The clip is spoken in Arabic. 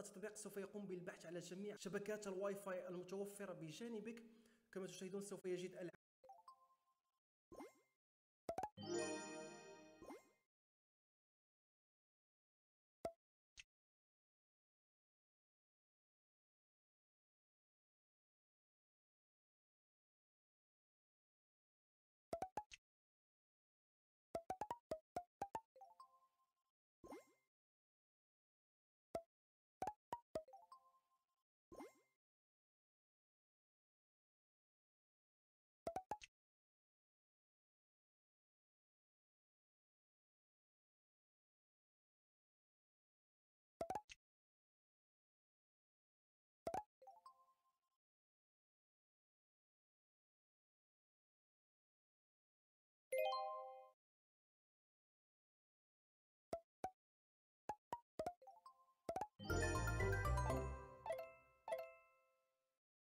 التطبيق سوف يقوم بالبحث على جميع شبكات الواي فاي المتوفرة بجانبك. كما تشاهدون سوف يجد